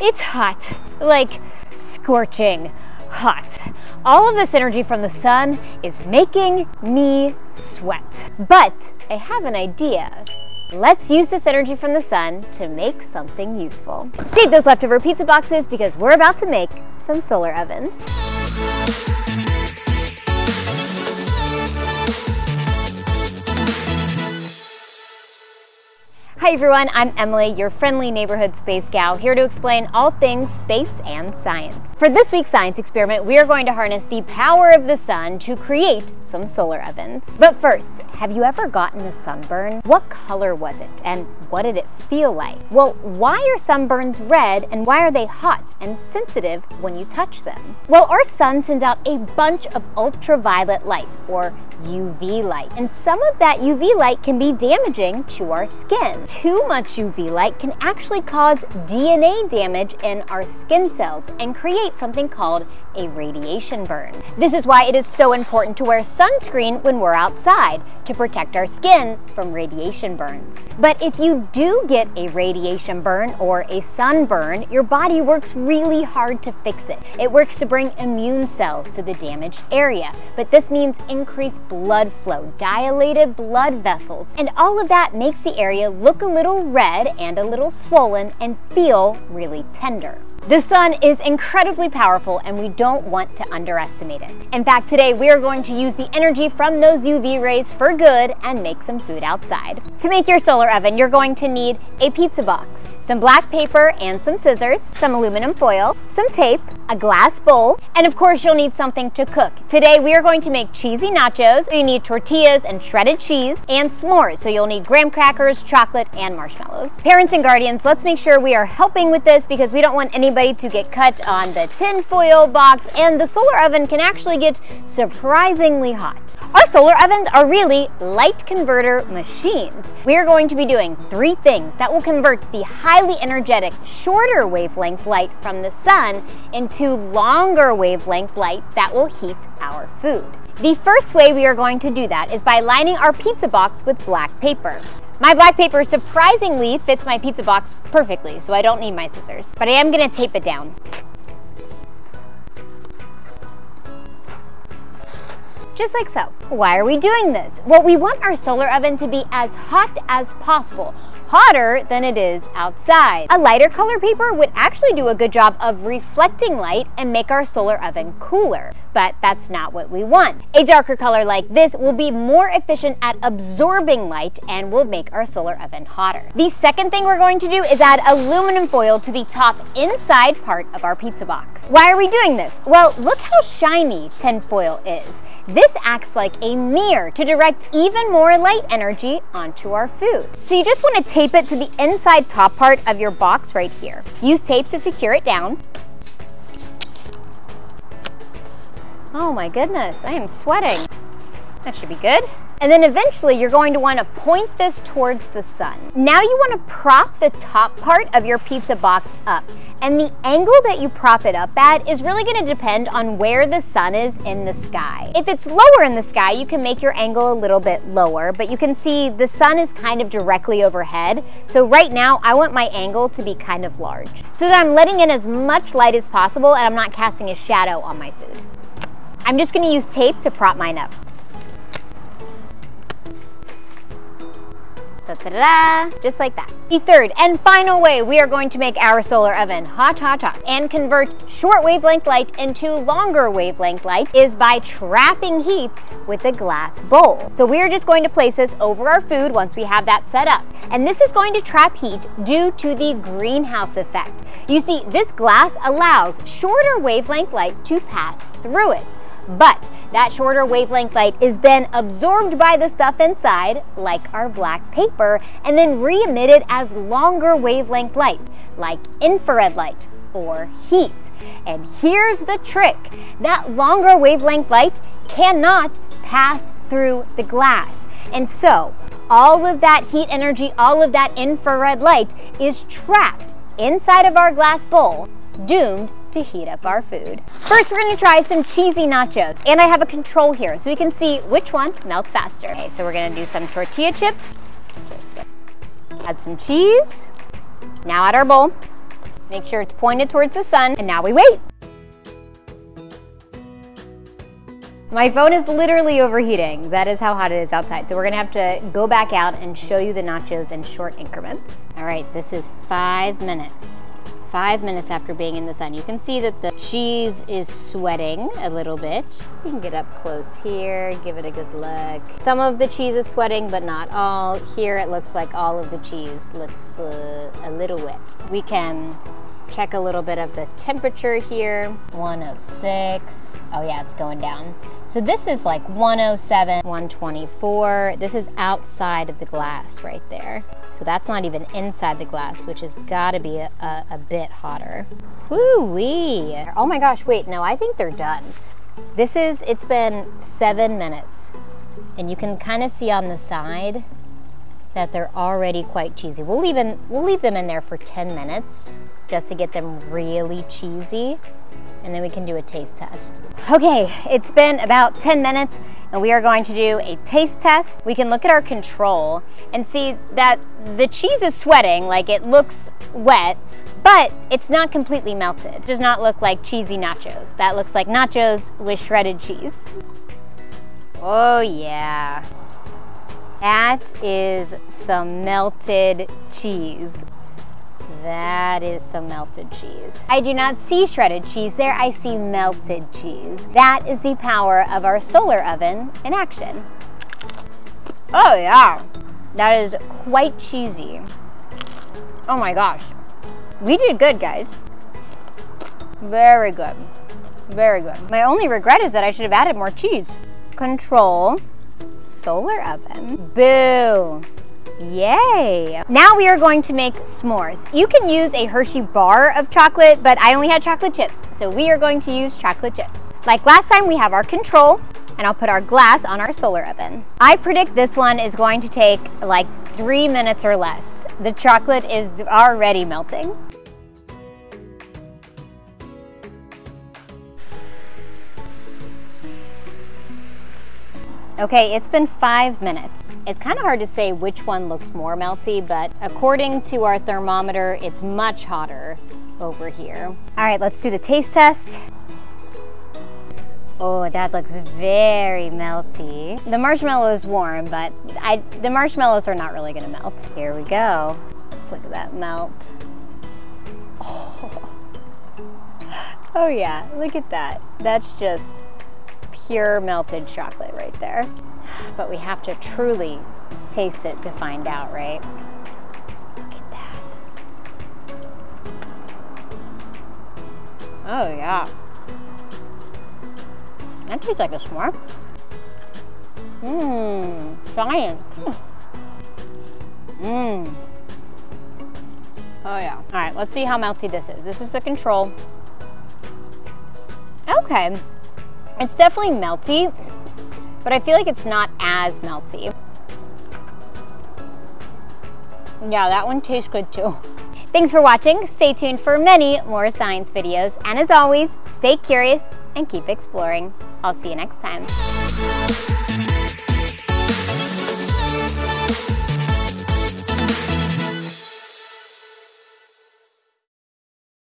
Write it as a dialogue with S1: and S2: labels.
S1: It's hot, like scorching hot. All of this energy from the sun is making me sweat. But I have an idea. Let's use this energy from the sun to make something useful. Save those leftover pizza boxes because we're about to make some solar ovens. Hi everyone, I'm Emily, your friendly neighborhood space gal, here to explain all things space and science. For this week's science experiment, we are going to harness the power of the sun to create some solar ovens. But first, have you ever gotten a sunburn? What color was it and what did it feel like? Well, why are sunburns red and why are they hot and sensitive when you touch them? Well, our sun sends out a bunch of ultraviolet light, or UV light. And some of that UV light can be damaging to our skin. Too much UV light can actually cause DNA damage in our skin cells and create something called a radiation burn. This is why it is so important to wear sunscreen when we're outside to protect our skin from radiation burns. But if you do get a radiation burn or a sunburn, your body works really hard to fix it. It works to bring immune cells to the damaged area, but this means increased blood flow, dilated blood vessels, and all of that makes the area look a little red and a little swollen and feel really tender. The sun is incredibly powerful and we don't want to underestimate it. In fact, today we are going to use the energy from those UV rays for good and make some food outside. To make your solar oven, you're going to need a pizza box, some black paper and some scissors, some aluminum foil, some tape, a glass bowl, and of course you'll need something to cook. Today we are going to make cheesy nachos. So you need tortillas and shredded cheese and s'mores. So you'll need graham crackers, chocolate, and marshmallows. Parents and guardians, let's make sure we are helping with this because we don't want anybody to get cut on the tin foil box and the solar oven can actually get surprisingly hot. Our solar ovens are really light converter machines. We are going to be doing three things that will convert the highly energetic, shorter wavelength light from the sun into longer wavelength light that will heat our food. The first way we are going to do that is by lining our pizza box with black paper. My black paper surprisingly fits my pizza box perfectly, so I don't need my scissors. But I am gonna tape it down. just like so. Why are we doing this? Well, we want our solar oven to be as hot as possible, hotter than it is outside. A lighter color paper would actually do a good job of reflecting light and make our solar oven cooler but that's not what we want. A darker color like this will be more efficient at absorbing light and will make our solar oven hotter. The second thing we're going to do is add aluminum foil to the top inside part of our pizza box. Why are we doing this? Well, look how shiny tin foil is. This acts like a mirror to direct even more light energy onto our food. So you just want to tape it to the inside top part of your box right here. Use tape to secure it down. Oh my goodness, I am sweating. That should be good. And then eventually you're going to want to point this towards the sun. Now you want to prop the top part of your pizza box up. And the angle that you prop it up at is really going to depend on where the sun is in the sky. If it's lower in the sky, you can make your angle a little bit lower, but you can see the sun is kind of directly overhead. So right now, I want my angle to be kind of large so that I'm letting in as much light as possible and I'm not casting a shadow on my food. I'm just gonna use tape to prop mine up. Da -da -da just like that. The third and final way we are going to make our solar oven hot, hot, hot and convert short wavelength light into longer wavelength light is by trapping heat with a glass bowl. So we are just going to place this over our food once we have that set up. And this is going to trap heat due to the greenhouse effect. You see, this glass allows shorter wavelength light to pass through it. But that shorter wavelength light is then absorbed by the stuff inside, like our black paper, and then re-emitted as longer wavelength light, like infrared light or heat. And here's the trick. That longer wavelength light cannot pass through the glass. And so all of that heat energy, all of that infrared light is trapped inside of our glass bowl, doomed to heat up our food. First, we're gonna try some cheesy nachos. And I have a control here so we can see which one melts faster. Okay, so we're gonna do some tortilla chips. Add some cheese. Now add our bowl. Make sure it's pointed towards the sun, and now we wait. My phone is literally overheating. That is how hot it is outside. So we're gonna have to go back out and show you the nachos in short increments. All right, this is five minutes. Five minutes after being in the sun. You can see that the cheese is sweating a little bit. You can get up close here, give it a good look. Some of the cheese is sweating, but not all. Here it looks like all of the cheese looks uh, a little wet. We can check a little bit of the temperature here. 106. Oh yeah, it's going down. So this is like 107, 124. This is outside of the glass right there. So that's not even inside the glass, which has got to be a, a, a, bit hotter. Woo-wee. Oh my gosh, wait, no, I think they're done. This is, it's been seven minutes. And you can kind of see on the side that they're already quite cheesy. We'll leave, we'll leave them in there for 10 minutes just to get them really cheesy and then we can do a taste test. Okay, it's been about 10 minutes and we are going to do a taste test. We can look at our control and see that the cheese is sweating, like it looks wet, but it's not completely melted. It does not look like cheesy nachos. That looks like nachos with shredded cheese. Oh yeah. That is some melted cheese. That is some melted cheese. I do not see shredded cheese there, I see melted cheese. That is the power of our solar oven in action. Oh yeah, that is quite cheesy. Oh my gosh. We did good, guys. Very good. Very good. My only regret is that I should have added more cheese. Control, solar oven. Boo. Yay! Now we are going to make s'mores. You can use a Hershey bar of chocolate, but I only had chocolate chips, so we are going to use chocolate chips. Like last time, we have our control, and I'll put our glass on our solar oven. I predict this one is going to take like three minutes or less. The chocolate is already melting. Okay, it's been five minutes. It's kind of hard to say which one looks more melty, but according to our thermometer, it's much hotter over here. All right, let's do the taste test. Oh, that looks very melty. The marshmallow is warm, but I, the marshmallows are not really gonna melt. Here we go. Let's look at that melt. Oh, oh yeah, look at that. That's just pure melted chocolate right there. But we have to truly taste it to find out, right? Look at that. Oh yeah. That tastes like a s'more. Mmm, science. Mmm. Oh yeah. All right, let's see how melty this is. This is the control. Okay, it's definitely melty, but I feel like it's not as melty. Yeah, that one tastes good too. Thanks for watching. Stay tuned for many more science videos. And as always, stay curious and keep exploring. I'll see you next time.